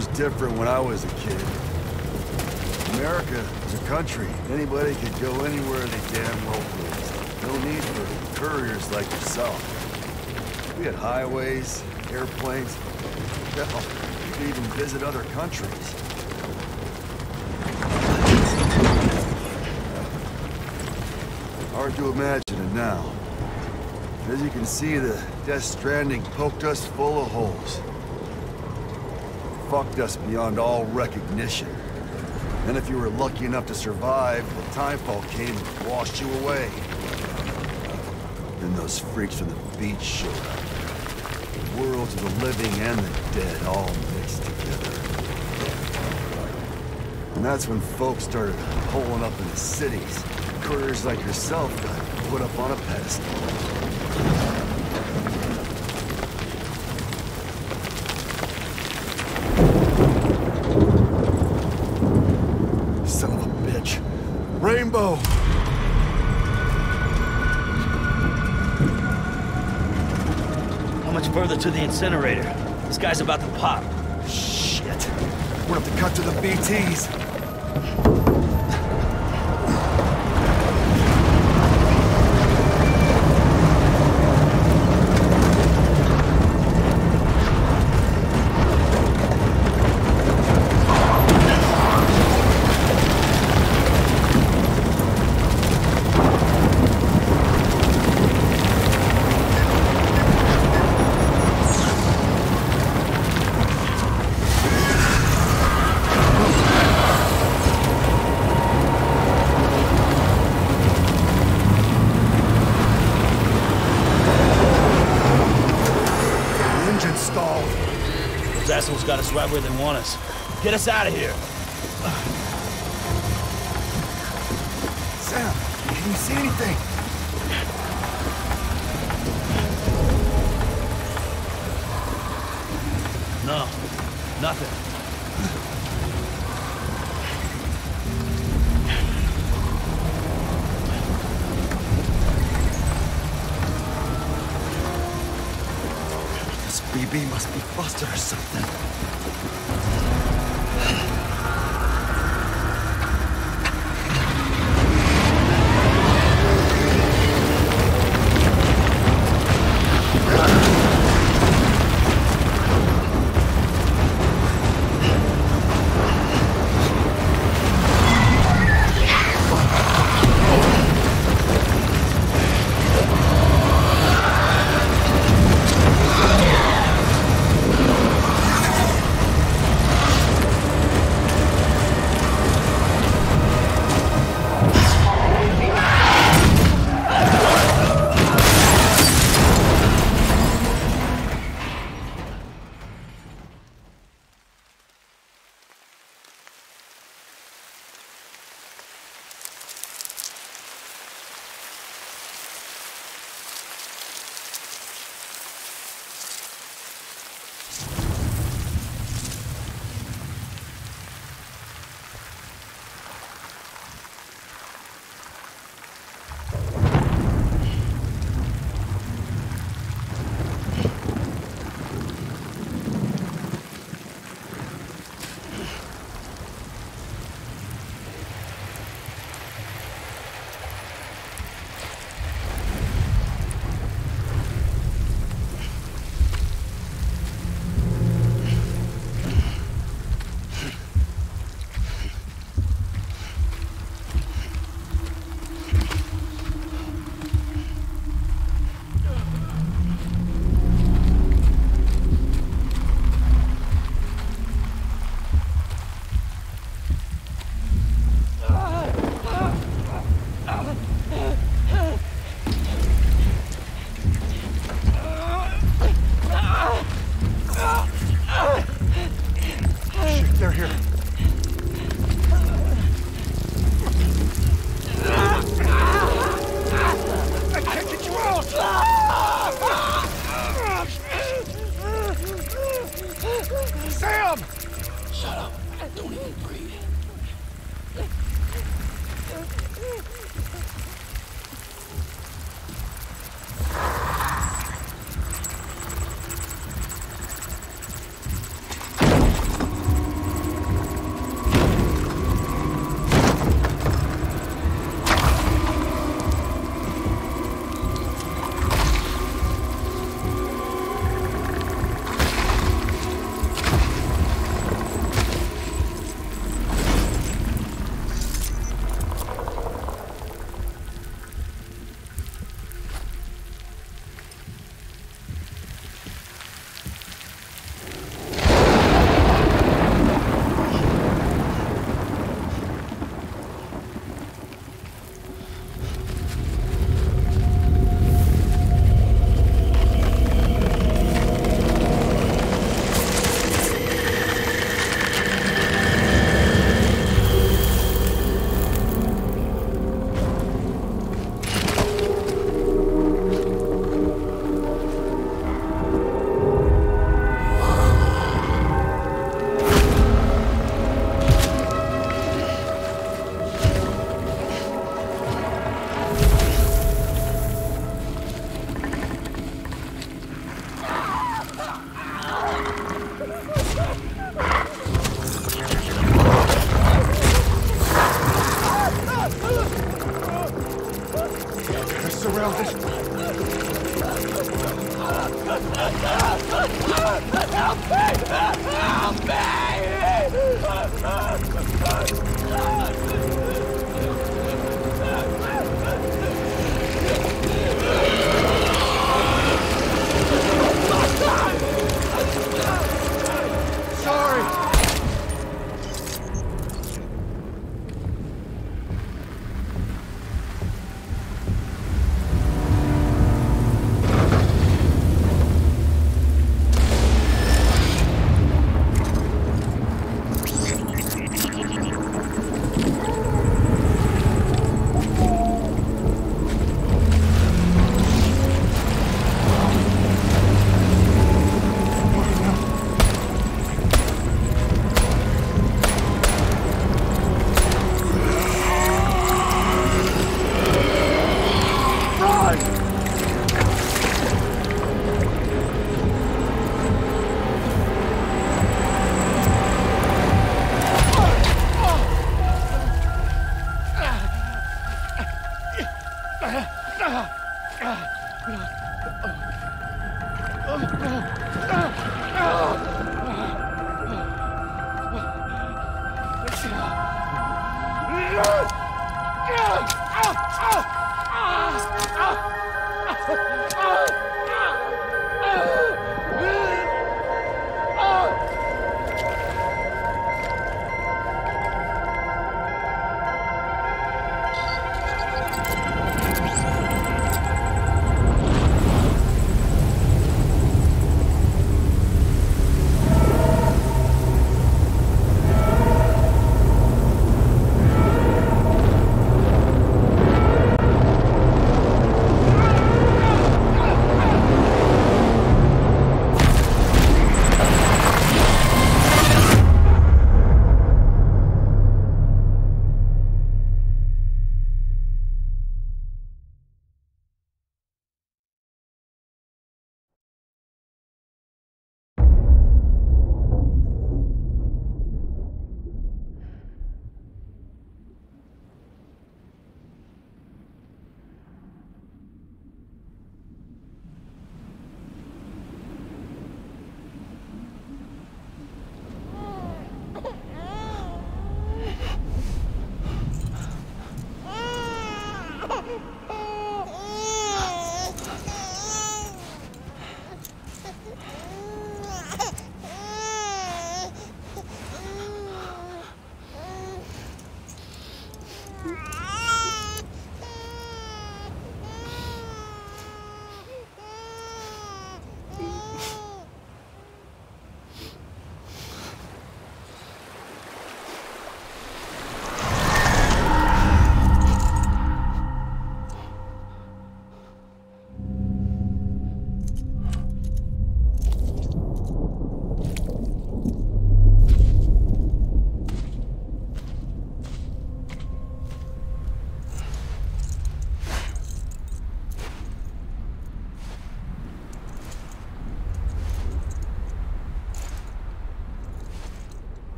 Was different when I was a kid. America was a country. Anybody could go anywhere they damn well pleased. No need for couriers like yourself. We had highways, airplanes. Hell, you could even visit other countries. Hard to imagine it now. As you can see, the Death Stranding poked us full of holes. Fucked us beyond all recognition. And if you were lucky enough to survive, the timefall came and washed you away. Then those freaks from the beach showed up. The worlds of the living and the dead all mixed together. And that's when folks started holing up in the cities. Couriers like yourself got put up on a pedestal. Son of a bitch. Rainbow! How much further to the incinerator? This guy's about to pop. Shit. We'll have to cut to the BTs. Get us out of here. Sam, can you see anything? No, nothing. This BB must be busted or something.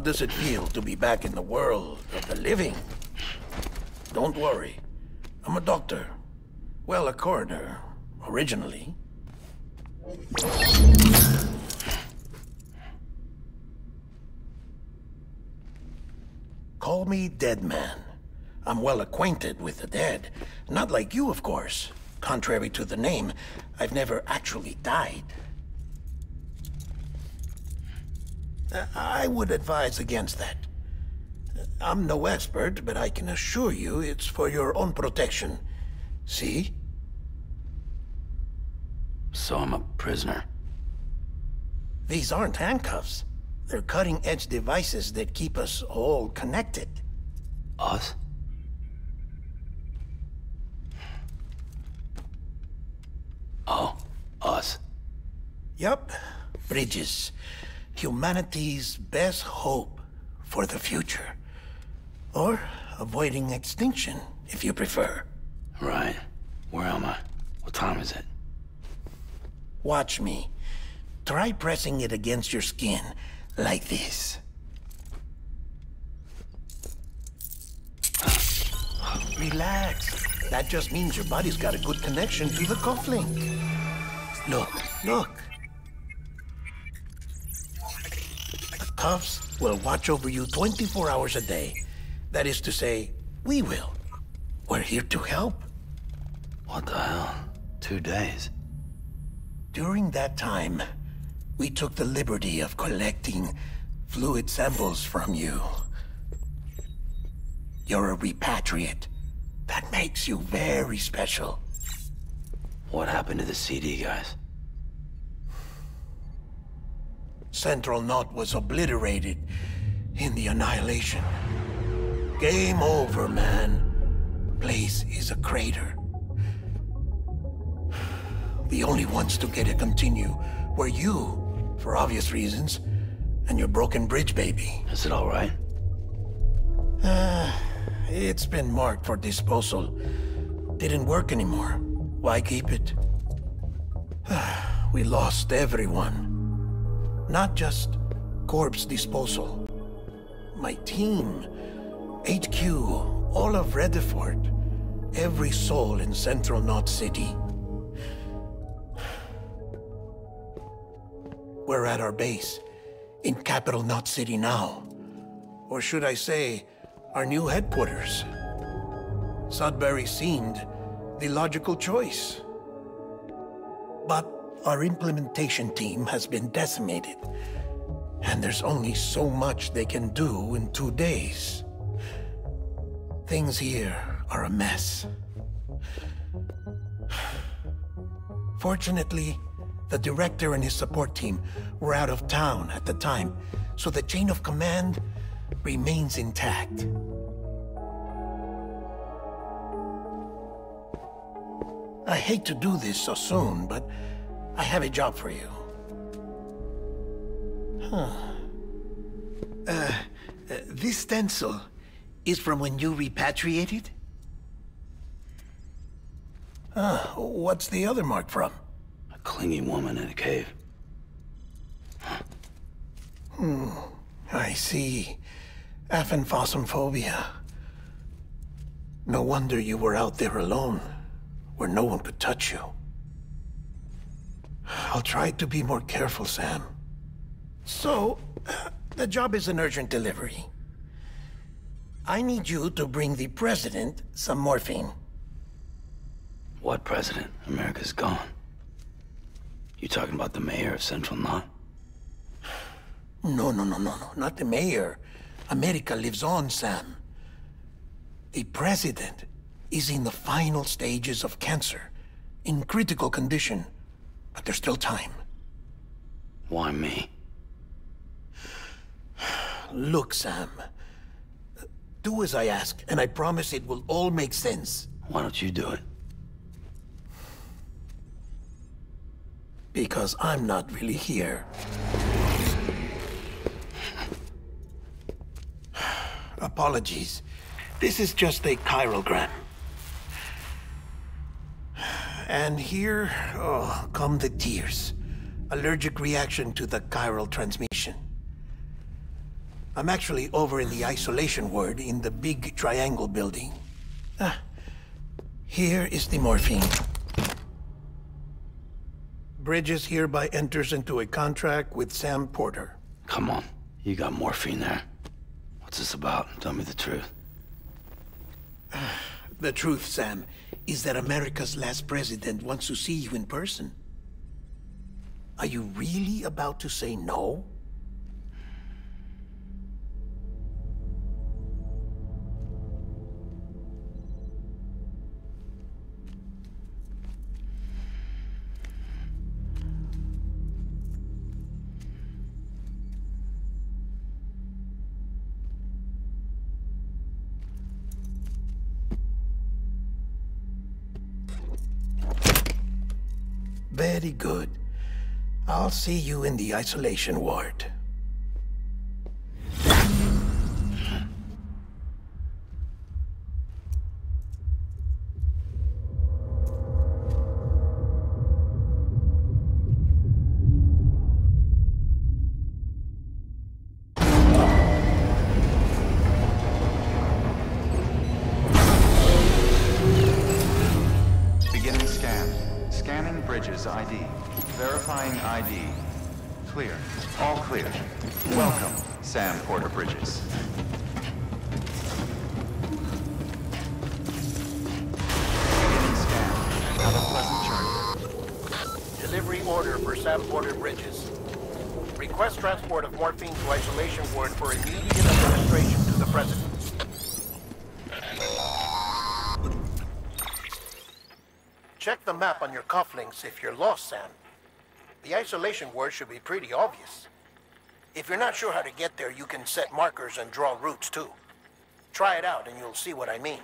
How does it feel to be back in the world of the living? Don't worry. I'm a doctor. Well, a coroner, originally. Call me Deadman. I'm well acquainted with the dead. Not like you, of course. Contrary to the name, I've never actually died. Uh, I would advise against that. I'm no expert, but I can assure you it's for your own protection. See? So I'm a prisoner. These aren't handcuffs. They're cutting-edge devices that keep us all connected. Us? Oh, us. Yup. Bridges. Humanity's best hope for the future. Or avoiding extinction, if you prefer. Right. Where am I? What time is it? Watch me. Try pressing it against your skin, like this. Relax. That just means your body's got a good connection to the cufflink. Look, look. The cuffs will watch over you 24 hours a day. That is to say, we will. We're here to help. What the hell? Two days. During that time, we took the liberty of collecting fluid samples from you. You're a repatriate. That makes you very special. What happened to the CD guys? Central Knot was obliterated in the Annihilation. Game over, man. Place is a crater. The only ones to get it continue were you, for obvious reasons, and your broken bridge baby. Is it all right? Uh, it's been marked for disposal. Didn't work anymore. Why keep it? we lost everyone. Not just corpse disposal. My team, HQ, all of Redefort, every soul in Central Knot City. We're at our base, in Capital Knot City now. Or should I say, our new headquarters. Sudbury seemed the logical choice. But our implementation team has been decimated, and there's only so much they can do in two days. Things here are a mess. Fortunately, the director and his support team were out of town at the time, so the chain of command remains intact. I hate to do this so soon, but I have a job for you. Huh. Uh, uh, this stencil is from when you repatriated? Ah, what's the other mark from? A clingy woman in a cave. Hmm, I see. Aphenphosmphobia. No wonder you were out there alone, where no one could touch you. I'll try to be more careful, Sam. So, the job is an urgent delivery. I need you to bring the President some morphine. What president? America's gone. You talking about the mayor of Central Knot? No, no, no, no, no. Not the mayor. America lives on, Sam. The president is in the final stages of cancer, in critical condition, but there's still time. Why me? Look, Sam. Do as I ask, and I promise it will all make sense. Why don't you do it? Because I'm not really here. Apologies. This is just a chiralgram. And here, oh, come the tears. Allergic reaction to the chiral transmission. I'm actually over in the isolation ward in the big triangle building. Ah, here is the morphine. Bridges hereby enters into a contract with Sam Porter. Come on. You got morphine there. What's this about? Tell me the truth. The truth, Sam, is that America's last president wants to see you in person. Are you really about to say no? Very good. I'll see you in the isolation ward. delivery order for border Bridges. Request transport of morphine to isolation ward for immediate administration to the President. Check the map on your cufflinks if you're lost, Sam. The isolation ward should be pretty obvious. If you're not sure how to get there, you can set markers and draw routes too. Try it out and you'll see what I mean.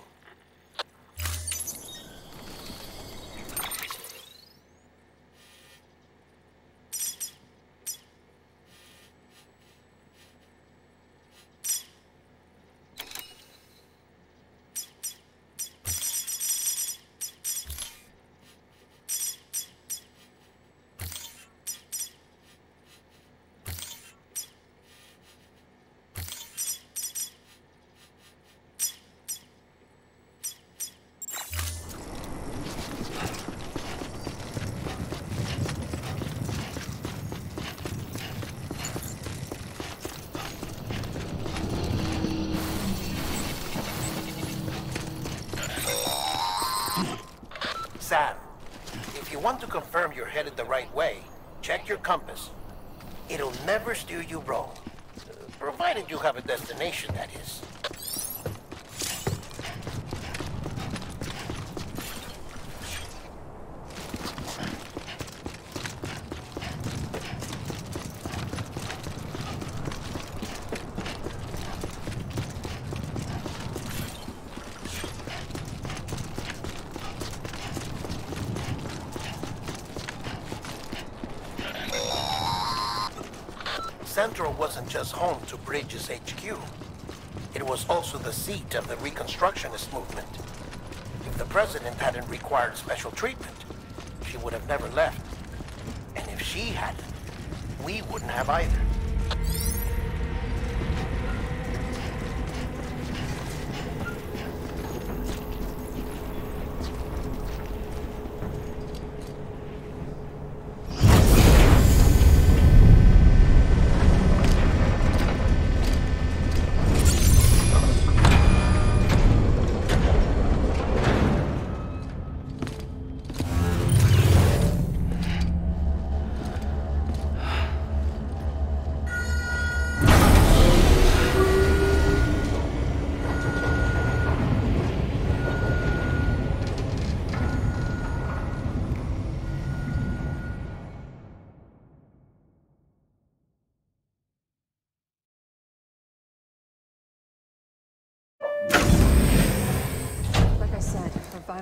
If you want to confirm you're headed the right way, check your compass. It'll never steer you wrong. Uh, provided you have a destination, that is. Central wasn't just home to Bridges HQ. It was also the seat of the Reconstructionist movement. If the president hadn't required special treatment, she would have never left. And if she hadn't, we wouldn't have either.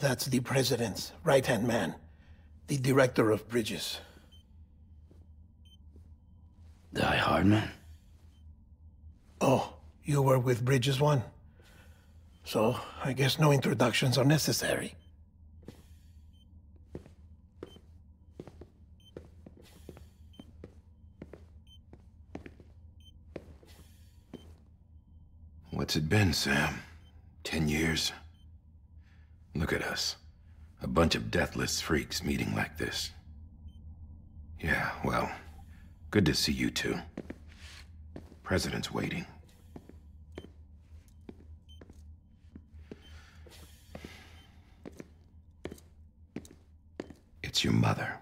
That's the president's right-hand man, the director of bridges. Die-Hardman? Oh, you were with Bridges One? So, I guess no introductions are necessary. What's it been, Sam? Ten years? Look at us. A bunch of deathless freaks meeting like this. Yeah, well, good to see you two. President's waiting. It's your mother,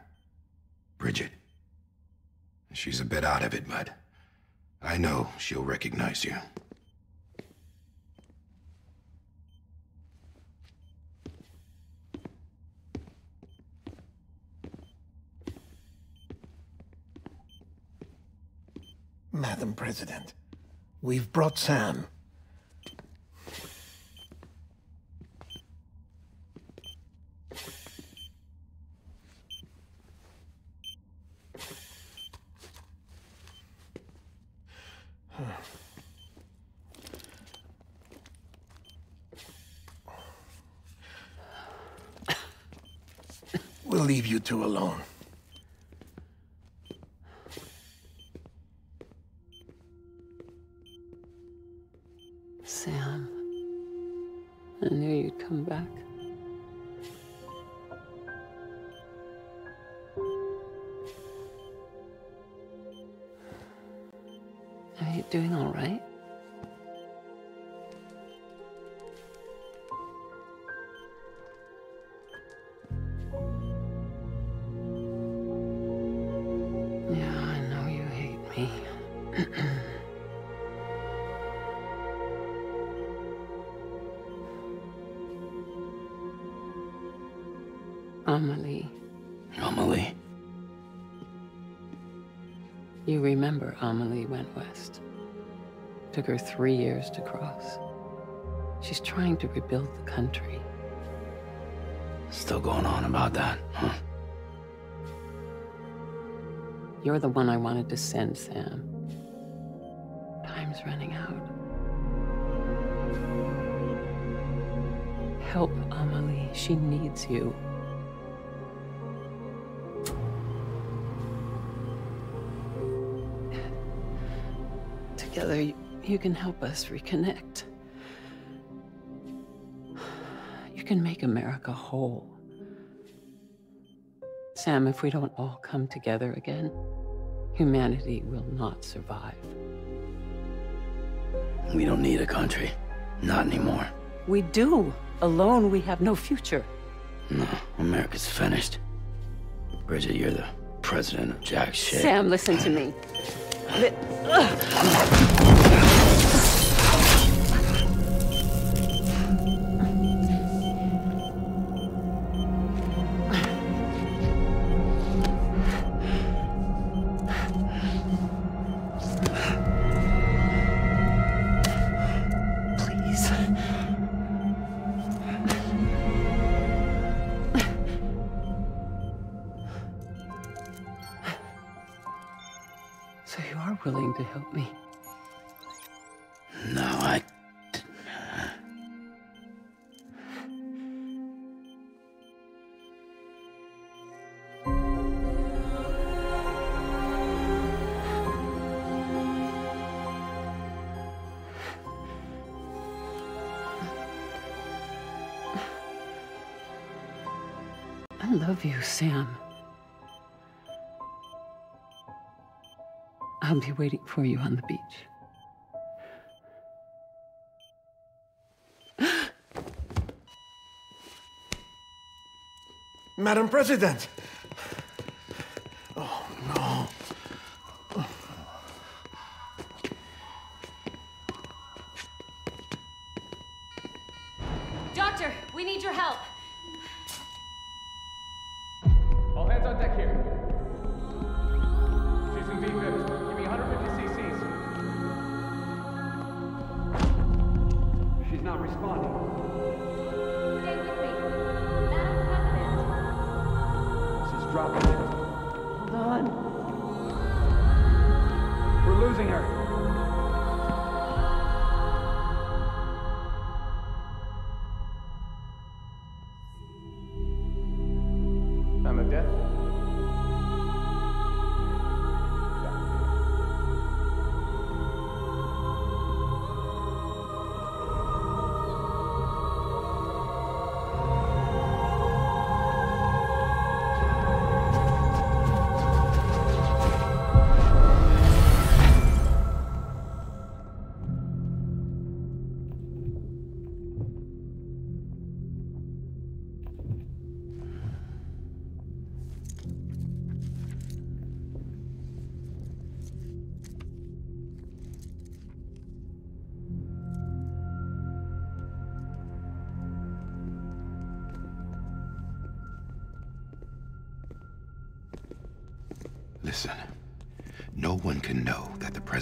Bridget. She's a bit out of it, but I know she'll recognize you. Madam President, we've brought Sam. We'll leave you two alone. Sam, I knew you'd come back. Are you doing all right? Her three years to cross. She's trying to rebuild the country. Still going on about that, huh? You're the one I wanted to send, Sam. Time's running out. Help Amelie. She needs you. Together, you, can help us reconnect. You can make America whole. Sam, if we don't all come together again, humanity will not survive. We don't need a country. Not anymore. We do. Alone, we have no future. No, America's finished. Bridget, you're the president of Jack shit. Sam, listen to me. Li- I love you, Sam. I'll be waiting for you on the beach. Madam President!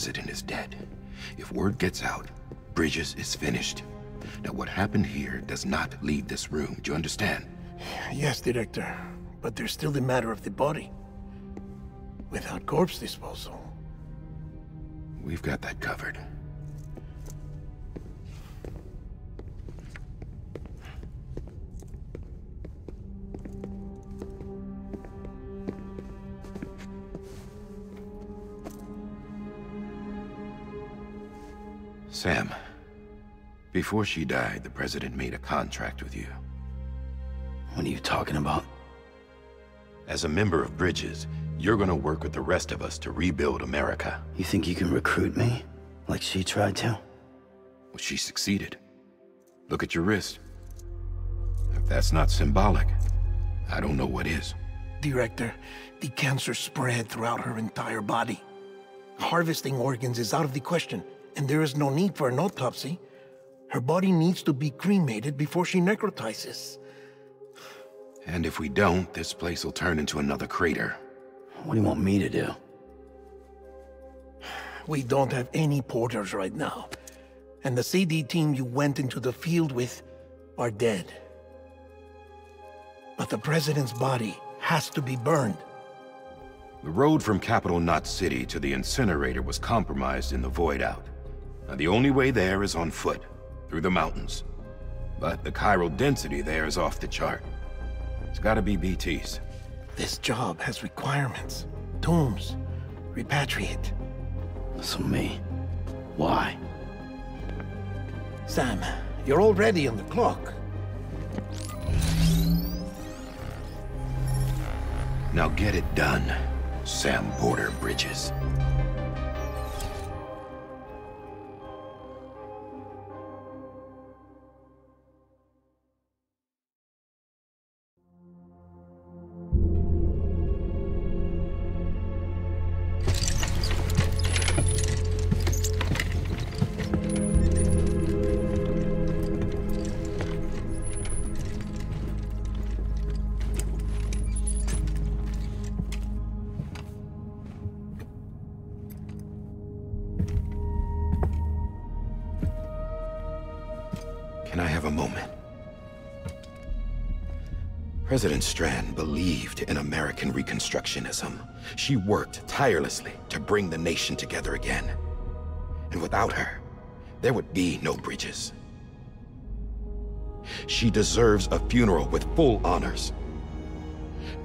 President is dead. If word gets out, Bridges is finished. Now, what happened here does not leave this room. Do you understand? Yes, Director. But there's still the matter of the body. Without corpse disposal. We've got that covered. Sam, before she died, the President made a contract with you. What are you talking about? As a member of Bridges, you're gonna work with the rest of us to rebuild America. You think you can recruit me? Like she tried to? Well, she succeeded. Look at your wrist. If that's not symbolic, I don't know what is. Director, the cancer spread throughout her entire body. Harvesting organs is out of the question, and there is no need for an autopsy. Her body needs to be cremated before she necrotizes. And if we don't, this place will turn into another crater. What do you want me to do? We don't have any porters right now. And the CD team you went into the field with are dead. But the president's body has to be burned. The road from Capital Knot City to the incinerator was compromised in the Void Out. Now, the only way there is on foot, through the mountains. But the chiral density there is off the chart. It's gotta be BT's. This job has requirements. Tombs. Repatriate. So me. Why? Sam, you're already on the clock. Now get it done, Sam Porter Bridges. President Strand believed in American Reconstructionism. She worked tirelessly to bring the nation together again. And without her, there would be no bridges. She deserves a funeral with full honors.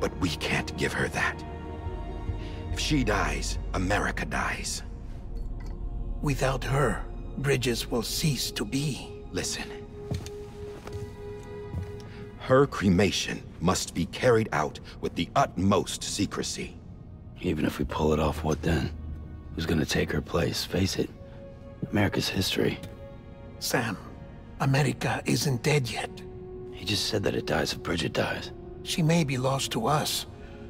But we can't give her that. If she dies, America dies. Without her, bridges will cease to be. Listen. Her cremation must be carried out with the utmost secrecy. Even if we pull it off, what then? Who's gonna take her place? Face it, America's history. Sam, America isn't dead yet. He just said that it dies if Bridget dies. She may be lost to us,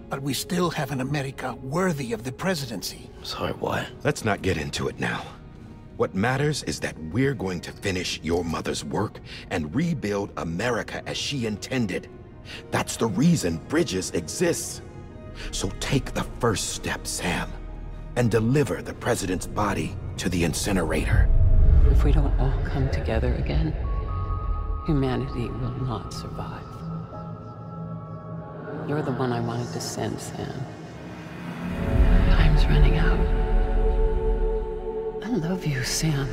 but we still have an America worthy of the presidency. Sorry, what? Let's not get into it now. What matters is that we're going to finish your mother's work and rebuild America as she intended. That's the reason Bridges exists. So take the first step, Sam, and deliver the president's body to the incinerator. If we don't all come together again, humanity will not survive. You're the one I wanted to send, Sam. Time's running out. I love you, Sam.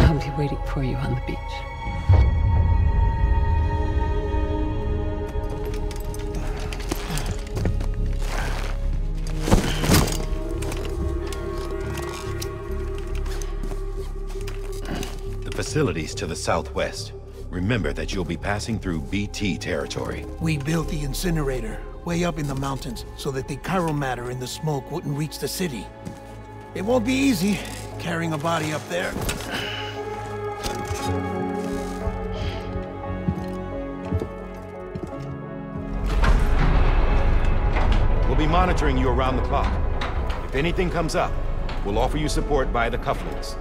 I'll be waiting for you on the beach. The facilities to the southwest. Remember that you'll be passing through BT territory. We built the incinerator way up in the mountains so that the chiral matter in the smoke wouldn't reach the city. It won't be easy carrying a body up there. We'll be monitoring you around the clock. If anything comes up, we'll offer you support via the cufflinks.